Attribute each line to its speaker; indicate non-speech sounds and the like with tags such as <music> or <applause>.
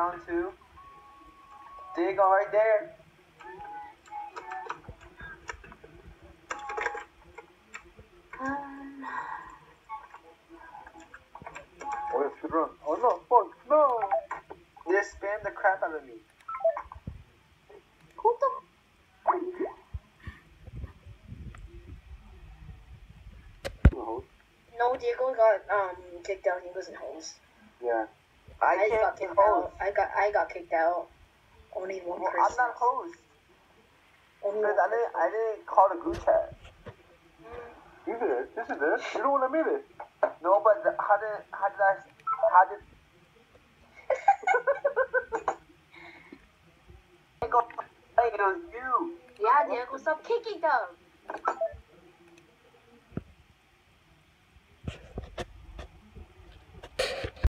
Speaker 1: round two. There you go, right there.
Speaker 2: Um,
Speaker 3: Oh, it's good run. Oh no, fuck, no!
Speaker 1: They spam the crap out of me.
Speaker 2: who the?
Speaker 3: No.
Speaker 2: No, Diego got um kicked out. He was in hose.
Speaker 3: Yeah.
Speaker 1: I
Speaker 2: I
Speaker 1: can't
Speaker 2: got kicked
Speaker 1: host.
Speaker 2: out. I got I got kicked out. Only one
Speaker 1: Well,
Speaker 2: person.
Speaker 1: I'm not host.
Speaker 2: Only
Speaker 1: Because
Speaker 2: one
Speaker 1: I didn't,
Speaker 2: person.
Speaker 1: I didn't call the group chat.
Speaker 3: You did. Yes, you did. You don't want to admit it.
Speaker 1: No, but the, how did, how did I, how did... <laughs> I go, hey, it was you.
Speaker 2: Yeah, Diego, stop kicking them.